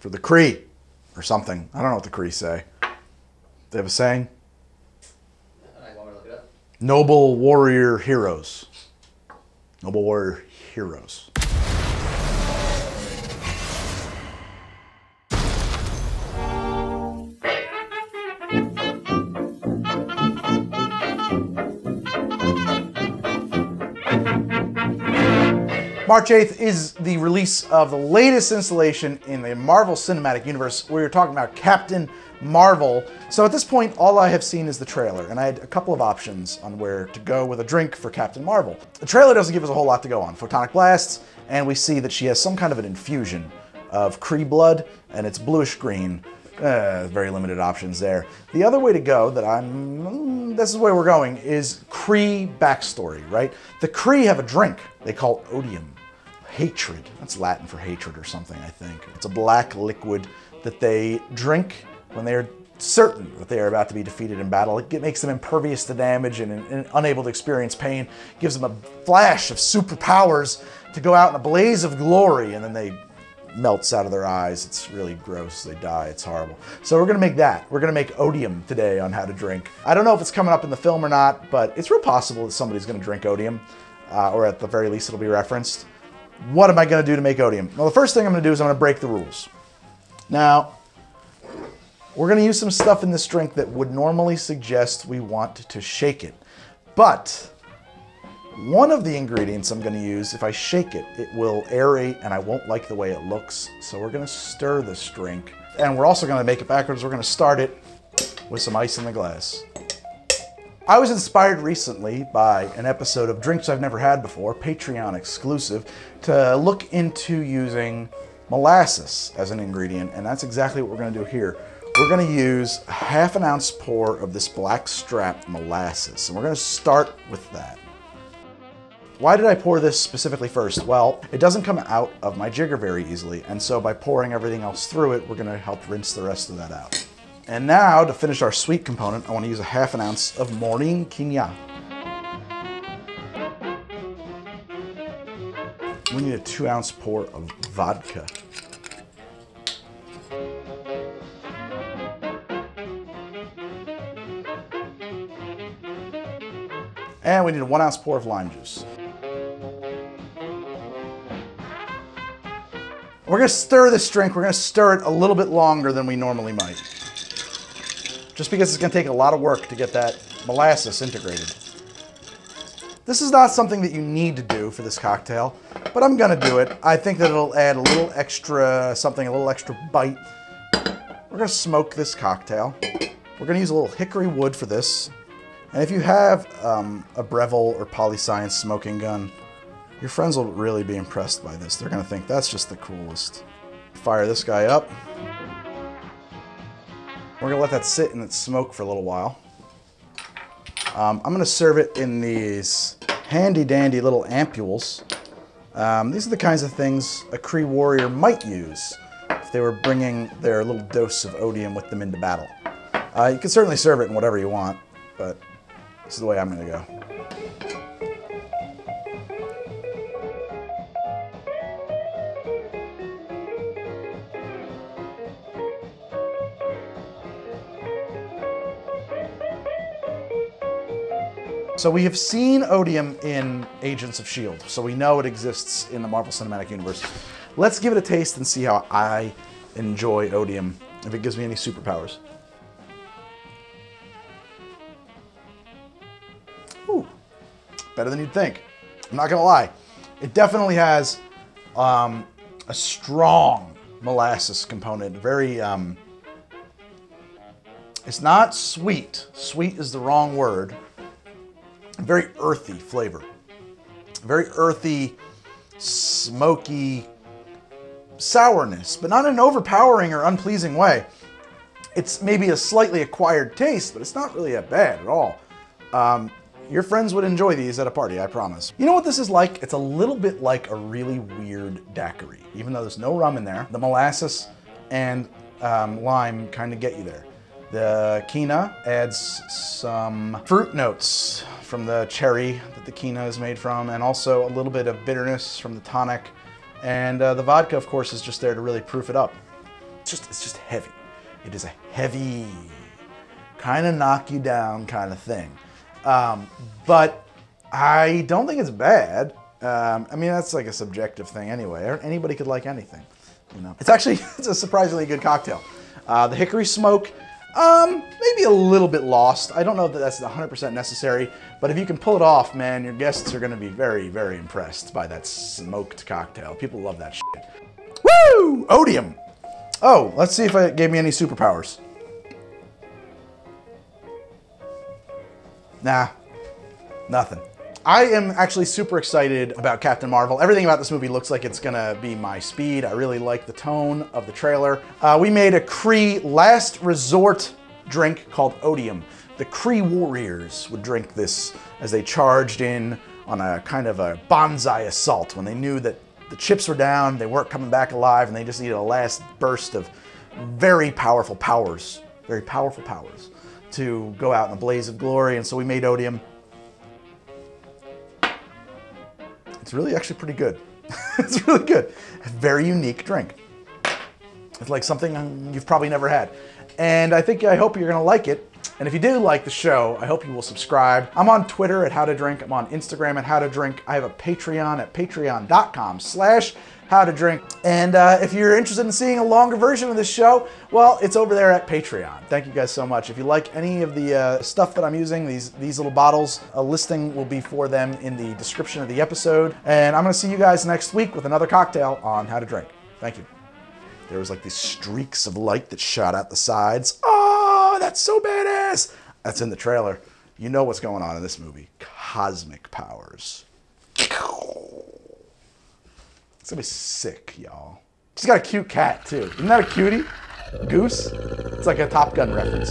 for the Kree or something. I don't know what the Kree say. They have a saying? Noble warrior heroes. Noble warrior heroes. March 8th is the release of the latest installation in the Marvel Cinematic Universe. We were talking about Captain Marvel. So at this point, all I have seen is the trailer, and I had a couple of options on where to go with a drink for Captain Marvel. The trailer doesn't give us a whole lot to go on. Photonic blasts, and we see that she has some kind of an infusion of Kree blood, and it's bluish green. Uh, very limited options there. The other way to go that I'm, this is where we're going, is Kree backstory, right? The Kree have a drink they call odium hatred. That's Latin for hatred or something, I think. It's a black liquid that they drink when they are certain that they are about to be defeated in battle. It makes them impervious to damage and, and unable to experience pain. Gives them a flash of superpowers to go out in a blaze of glory, and then they melts out of their eyes. It's really gross. They die. It's horrible. So we're gonna make that. We're gonna make odium today on how to drink. I don't know if it's coming up in the film or not, but it's real possible that somebody's gonna drink odium, uh, or at the very least it'll be referenced. What am I going to do to make odium? Well, the first thing I'm going to do is I'm going to break the rules. Now, we're going to use some stuff in this drink that would normally suggest we want to shake it. But one of the ingredients I'm going to use, if I shake it, it will aerate and I won't like the way it looks. So we're going to stir this drink. And we're also going to make it backwards. We're going to start it with some ice in the glass. I was inspired recently by an episode of Drinks I've Never Had Before, Patreon exclusive, to look into using molasses as an ingredient, and that's exactly what we're gonna do here. We're gonna use a half an ounce pour of this black strap molasses, and we're gonna start with that. Why did I pour this specifically first? Well, it doesn't come out of my jigger very easily, and so by pouring everything else through it, we're gonna help rinse the rest of that out. And now to finish our sweet component, I want to use a half an ounce of Maurin Quina. We need a two ounce pour of vodka. And we need a one ounce pour of lime juice. We're gonna stir this drink, we're gonna stir it a little bit longer than we normally might just because it's to take a lot of work to get that molasses integrated. This is not something that you need to do for this cocktail, but I'm to do it. I think that it'll add a little extra something, a little extra bite. We're to smoke this cocktail. We're to use a little hickory wood for this. And if you have um, a Breville or Polyscience smoking gun, your friends will really be impressed by this. They're to think that's just the coolest. Fire this guy up. We're gonna let that sit in its smoke for a little while. Um, I'm gonna serve it in these handy dandy little ampules. Um, these are the kinds of things a Kree warrior might use if they were bringing their little dose of odium with them into battle. Uh, you can certainly serve it in whatever you want, but this is the way I'm gonna go. So we have seen Odium in Agents of S.H.I.E.L.D., so we know it exists in the Marvel Cinematic Universe. Let's give it a taste and see how I enjoy Odium, if it gives me any superpowers. Ooh, better than you'd think. I'm not gonna lie. It definitely has um, a strong molasses component, very, um, it's not sweet. Sweet is the wrong word very earthy flavor. Very earthy, smoky sourness, but not in an overpowering or unpleasing way. It's maybe a slightly acquired taste, but it's not really that bad at all. Um, your friends would enjoy these at a party, I promise. You know what this is like? It's a little bit like a really weird daiquiri. Even though there's no rum in there, the molasses and um, lime kind of get you there. The Quina adds some fruit notes from the cherry that the Quina is made from, and also a little bit of bitterness from the tonic. And uh, the vodka, of course, is just there to really proof it up. It's just it's just heavy. It is a heavy, kind of knock you down kind of thing. Um, but I don't think it's bad. Um, I mean, that's like a subjective thing anyway. Anybody could like anything, you know. It's actually it's a surprisingly good cocktail. Uh, the hickory smoke, um, maybe a little bit lost. I don't know that that's 100% necessary, but if you can pull it off, man, your guests are going to be very, very impressed by that smoked cocktail. People love that shit. Woo! Odium. Oh, let's see if it gave me any superpowers. Nah, nothing. I am actually super excited about Captain Marvel. Everything about this movie looks like it's gonna be my speed. I really like the tone of the trailer. Uh, we made a Kree last resort drink called Odium. The Kree warriors would drink this as they charged in on a kind of a banzai assault when they knew that the chips were down, they weren't coming back alive, and they just needed a last burst of very powerful powers, very powerful powers to go out in a blaze of glory. And so we made Odium. It's really actually pretty good. it's really good. Very unique drink. It's like something you've probably never had. And I think, I hope you're gonna like it. And if you do like the show, I hope you will subscribe. I'm on Twitter at How to Drink. I'm on Instagram at How to Drink. I have a Patreon at patreon.com slash How to Drink. And uh, if you're interested in seeing a longer version of this show, well, it's over there at Patreon. Thank you guys so much. If you like any of the uh, stuff that I'm using, these, these little bottles, a listing will be for them in the description of the episode. And I'm gonna see you guys next week with another cocktail on How to Drink. Thank you. There was like these streaks of light that shot out the sides. Oh, that's so badass. That's in the trailer. You know what's going on in this movie. Cosmic powers. It's gonna be sick, y'all. She's got a cute cat too. Isn't that a cutie? Goose? It's like a Top Gun reference.